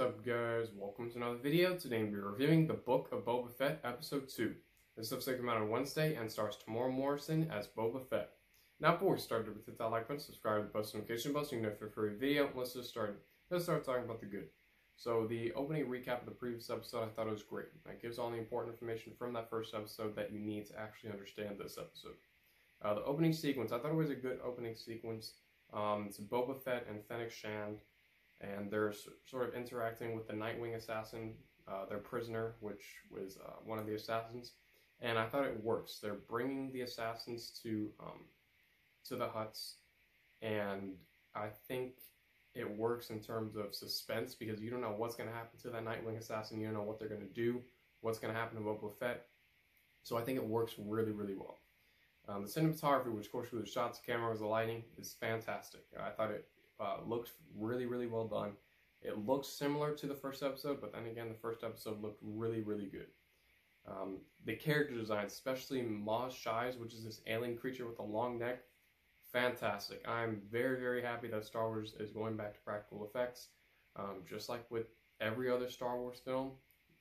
up guys, welcome to another video. Today we'll be reviewing the Book of Boba Fett Episode 2. This episode came out on Wednesday and stars Temuera Morrison as Boba Fett. Now before we start, hit that like button, subscribe to the post notification bell so you know for a free video. Let's just start, let's start talking about the good. So the opening recap of the previous episode, I thought it was great. It gives all the important information from that first episode that you need to actually understand this episode. Uh, the opening sequence, I thought it was a good opening sequence. Um, it's Boba Fett and Fennec Shand and they're sort of interacting with the Night Wind assassin, uh, their prisoner, which was uh, one of the assassins. And I thought it works. They're bringing the assassins to um, to the Hutts, and I think it works in terms of suspense because you don't know what's going to happen to that Night Wind assassin. You don't know what they're going to do, what's going to happen to Boba Fett. So I think it works really, really well. Um, the cinematography, which of course was the shots, cameras, the lighting, is fantastic. I thought it uh, looks really, really well done. It looks similar to the first episode, but then again, the first episode looked really, really good. Um, the character design, especially Maz Shaiz, which is this alien creature with a long neck, fantastic. I'm very, very happy that Star Wars is going back to practical effects. Um, just like with every other Star Wars film,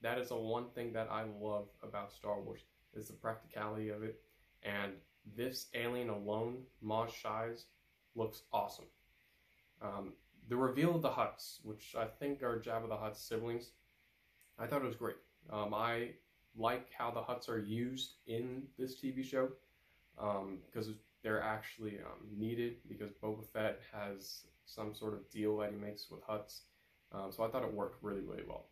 that is the one thing that I love about Star Wars is the practicality of it. And this alien alone, Maz Shaiz, looks awesome. Um, the reveal of the Hutts, which I think are Jabba the Hutt's siblings, I thought it was great. Um, I like how the Hutts are used in this TV show because um, they're actually um, needed because Boba Fett has some sort of deal that he makes with Hutts. Um, so I thought it worked really, really well.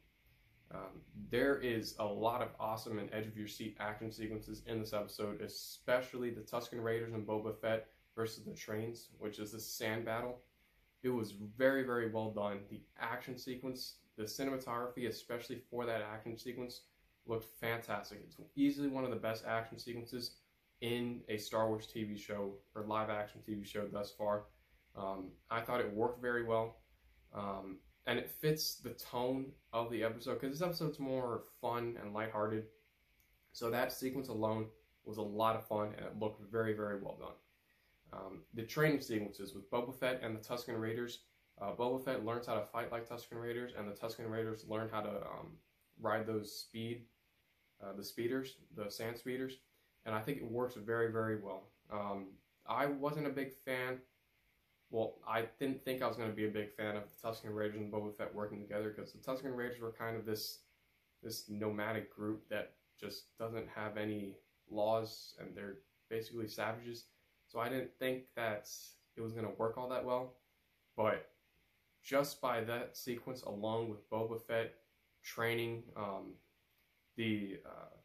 Um, there is a lot of awesome and edge of your seat action sequences in this episode, especially the Tusken Raiders and Boba Fett versus the trains, which is this sand battle. It was very, very well done. The action sequence, the cinematography, especially for that action sequence, looked fantastic. It's easily one of the best action sequences in a Star Wars TV show or live action TV show thus far. Um, I thought it worked very well. Um, and it fits the tone of the episode because this episode's more fun and lighthearted. So that sequence alone was a lot of fun and it looked very, very well done. Um, the training sequences with Boba Fett and the Tusken Raiders. Uh, Boba Fett learns how to fight like Tusken Raiders, and the Tusken Raiders learn how to um, ride those speed, uh, the speeders, the sand speeders, and I think it works very, very well. Um, I wasn't a big fan. Well, I didn't think I was going to be a big fan of the Tusken Raiders and Boba Fett working together because the Tusken Raiders were kind of this this nomadic group that just doesn't have any laws and they're basically savages. So I didn't think that it was going to work all that well. But just by that sequence along with Boba Fett training um, the, uh,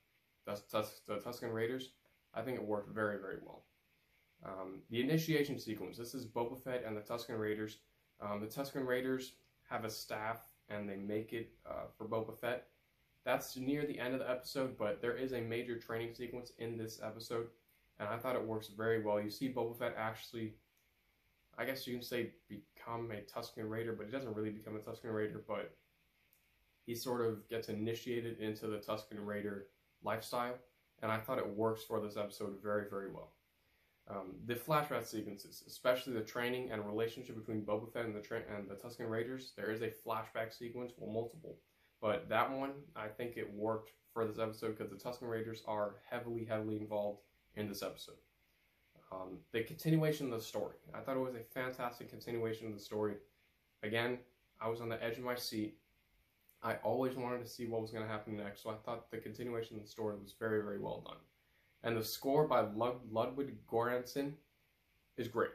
the, the Tusken Raiders, I think it worked very, very well. Um, the initiation sequence. This is Boba Fett and the Tusken Raiders. Um, the Tusken Raiders have a staff and they make it uh, for Boba Fett. That's near the end of the episode, but there is a major training sequence in this episode and I thought it works very well. You see Boba Fett actually, I guess you can say, become a Tusken Raider, but he doesn't really become a Tusken Raider, but he sort of gets initiated into the Tusken Raider lifestyle, and I thought it works for this episode very, very well. Um, the flashback sequences, especially the training and relationship between Boba Fett and the tra- and the Tusken Raiders, there is a flashback sequence, well, multiple, but that one I think it worked for this episode because the Tusken Raiders are heavily, heavily involved in this episode. Um, the continuation of the story. I thought it was a fantastic continuation of the story. Again, I was on the edge of my seat. I always wanted to see what was going to happen next, so I thought the continuation of the story was very, very well done. And the score by Lud- Ludwig Göransson is great.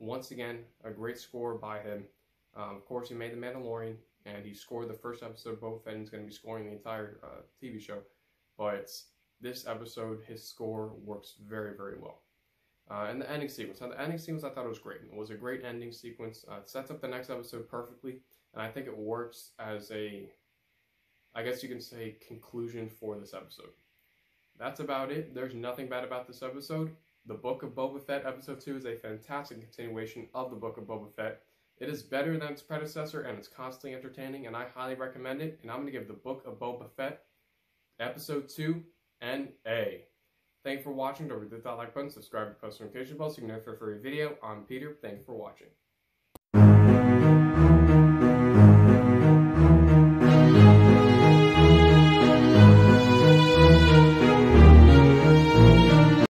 Once again, a great score by him. Um, of course, he made The Mandalorian, and he scored the first episode of Boba Fett, and he's going to be scoring the entire uh, TV show. But this episode, his score works very, very well. Uh, and the ending sequence. Now, the ending sequence I thought it was great. It was a great ending sequence. Uh, it sets up the next episode perfectly, and I think it works as a, I guess you can say, conclusion for this episode. That's about it. There's nothing bad about this episode. The Book of Boba Fett, episode 2, is a fantastic continuation of the Book of Boba Fett. It is better than its predecessor, and it's constantly entertaining, and I highly recommend it. And I'm going to give the Book of Boba Fett, episode 2, and A. Thank you for watching. Don't forget to hit that like button, subscribe to post notification bell so you can know for a free video. I'm Peter. Thank you for watching.